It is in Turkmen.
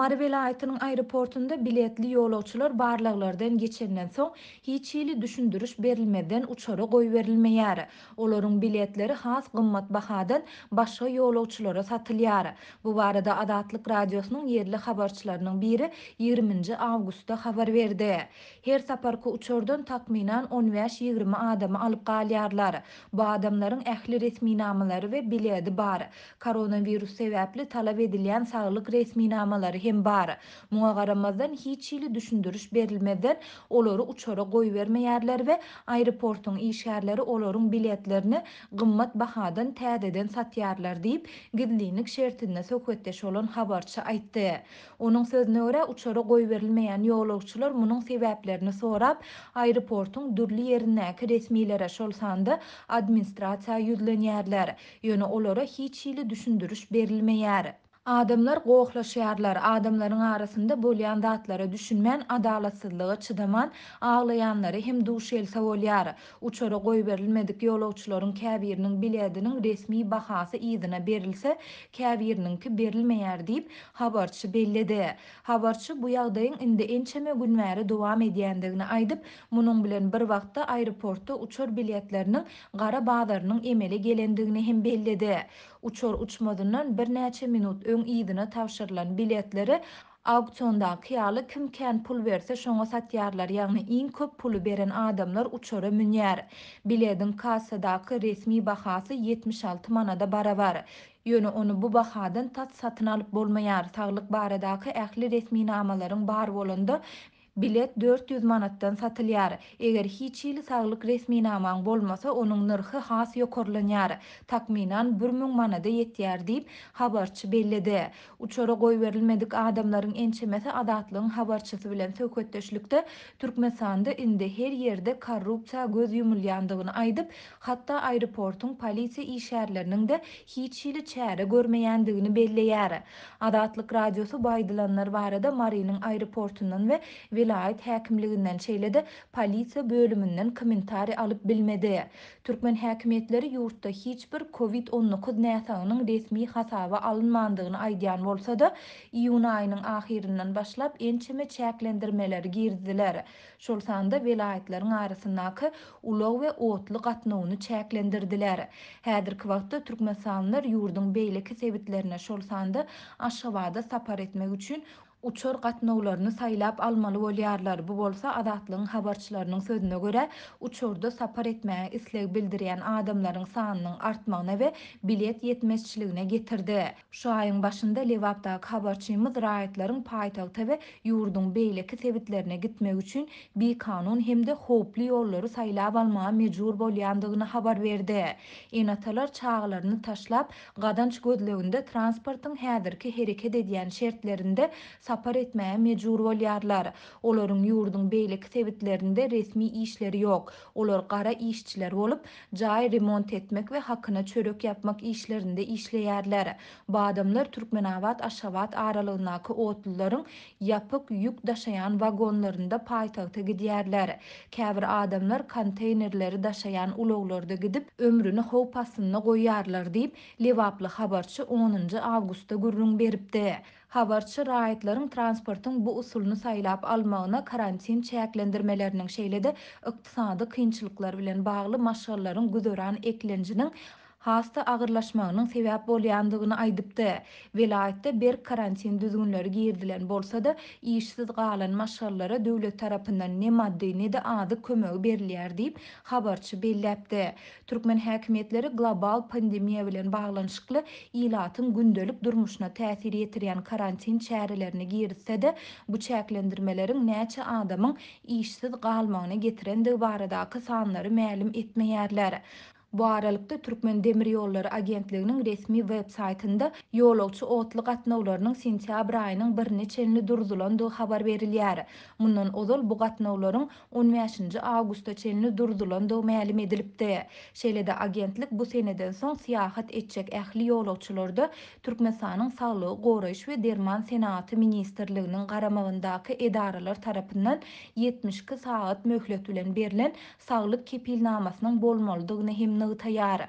Mary welaýatynyň aeroportunda biletli ýolagçylar barlaglardan geçenden soň, hiç hili düşündiriş berilmezden uçara goýberilmeýär. Olaryň biletleri has gymmat bahadan başga ýolagçylara satylýar. Bu barada Azatlyk Radiosynyň ýerli habarçylarynyň biri ýigriminji awgustda habar berdi. Her saparky uçardan takmynan on bäş-ýigrimi adamy alyp galýarlar. Bu adamlaryň ähli resminamalary we biledi bar. Koronawirus sebäpli talap edilýän saglyk resminamalary hem bar. Muňa garamazdan, hiç hili düşündiriş berilmezden, olary uçara goýbermeýärler we aeroportuň işgärleri olaryň biletlerini gymmat bahadan täzeden satýarlar diýip, gizlinlik şertinde söhbetdeş bolan habarçy aýtdy. Onuň sözüne görä, uçara goýberilmeýän ýolagçylar munuň sebäplerini sorap, aeroportuň dürli ýerindäki resmilere, şol sanda administrasiýa ýüzlenýärler. Ýöne olara hiç hili düşündiriş berilmeýär. Adamlar gohlaşýarlar, adamlaryň arasynda bolýan zatlara düşünmän, adalatsyzlyga çydaman, aglaýanlary hem duş gelse bolýar. Uçara goýberilmedik ýolagçylaryň käbiriniň bilediniň resmi bahasy yzyna berilse, käbiriniňki berilmeýär diýip, habarçy belledi. Habarçy bu ýagdaýyň indi ençeme gün bäri dowam edýändigini aýdyp, munuň bilen bir wagtda aeroportda uçar biletleriniň gara bazarynyň emele gelendigini hem belledi. Uçar-uçmazyndan birnäçe minut öň yzyna tabşyrylan biletleri auksiondaky ýaly kim kän pul berse şoňa satýarlar, ýagny iň köp puly beren adamlar uçara münýär. Bilediň kassadaky resmi bahasy ýetmiş alty manada barabar. Ýöne ony bu bahadan tas satyn alyp bolmaýar, saglyk baradaky ähli resminamalaryň bar bolanda, Bilet dört ýüz manatdan satylýar. Eger hiç hili saglyk resminamaň bolmasa, onuň nyrhy has ýokarlanýar, takmynan, bir müň manada ýetýär diýip, habarçy belledi. Uçara goýberilmedik adamlaryň ençemesi Azatlygyň habarçysy bilen söhbetdeşlikde Türkmenistanda indi her ýerde korrupsiýa göz ýumulýandygyny aýdyp, hatda aeroportyň polisiýa işgärleriniň-de hiç hili çäre görmeýändigini belleýär. Azatlyk Radiosy bu aýdylanlar barada Marynyň aeroportundan we welaýat häkimliginden, şeýle-de polisiýa bölüminden kommentariý alyp bilmedi. Türkmen häkimiýetleri ýurtda hiç bir Covid on dokuz näsagynyň resmi hasaba alynmandygyny aýdýan bolsa-da, iýun aýynyň ahyryndan başlap ençeme çäklendirmeleri giriziler. şol sanda welaýatlaryň arasyndaky ulag we otly gatnawyny çäklendirdiler. Häzirki wagtda türkmenistanlylar ýurduň beýleki sebitlerine, şol sanda Aşgabada sapar etmek üçin uçar gatnawlaryny saýlap almaly bolýarlar. Bu bolsa Azatlygyň habarçylarynyň sözüne görä, uçarda sapar etmäge isleg bildirýän adamlaryň sanynyň artmagyna we bilet ýetmezçiligine getirdi. Şu aýyň başynda Lebapdaky habarçymyz raýatlaryň paýtagta we ýurduň beýleki sebitlerine gitmek üçin bikanun hem-de howply ýollary saýlap almaga mejbur bolýandygyny habar berdi. Ene-atalar çagalaryny taşlap, gazanç gözleginde transportyň häzirki hereket edýän şertlerinde sapar etmäge mejbur bolýarlar. Olaryň ýurduň beýleki sebitlerinde resmi işleri ýok. Olar gara işçiler bolup, jaý remont etmek we hakyna çörek ýapmak işlerinde işleýärler. Bu adamlar Türkmenabat-Aşgabat aralygyndaky otlylaryň ýapyk ýük daşaýan wagonlarynda paýtagta gidýärler. Käbir adamlar konteýnerleri daşaýan ulaglarda gidip, ömrüni howp astynda goýýarlar diýip, lebaply habarçy onunjy awgustda gürrüň beripdi. Habarçy raýatlaryň transportyň bu usulyny saýlap almagyna karantin çäklendirmeleriniň, şeýle-de ykdysady kynçylyklar bilen bagly maşgalalaryň güzeran eklenjiniň has-da agyrlaşmagynyň sebäp bolýandygyny aýdypdy. Welaýatda berk karantin düzgünleri girizilen bolsa-da, işsiz galan maşgalalara döwlet tarapyndan ne maddy, ne-de azyk kömegi berilýär diýip, habarçy belläpdi. Türkmen häkimiýetleri global pandemiýa bilen baglanyşykly ilatyň gündelik durmuşyna täsir ýetirýän karantin çärelerini girizse-de, bu çäklendirmeleriň näçe adamyň işsiz galmagyna getirendigi baradaky sanlary mälim etmeýärler. Bu aralykda, Türkmen demir ýollary agentliginiň resmi websaýtynda ýolagçy otly gatnawlarynyň sentýabr aýynyň birine çenli durzulandygy habar berilýär. Mundan ozal bu gatnawlaryň on bäşinji awgusta çenli durzulandygy mälim edilipdi. Şeýle-de, agentlik bu seneden soň syýahat etjek ähli ýolagçylarda Türkmenistanyň Saglygy goraýyş we derman senagaty ministrliginiň garamagyndaky edaralar tarapyndan ýetmiş iki sagat möhlet bilen berlen saglyk kepilnamasynyň bolmalydygyny hem nygtaýar.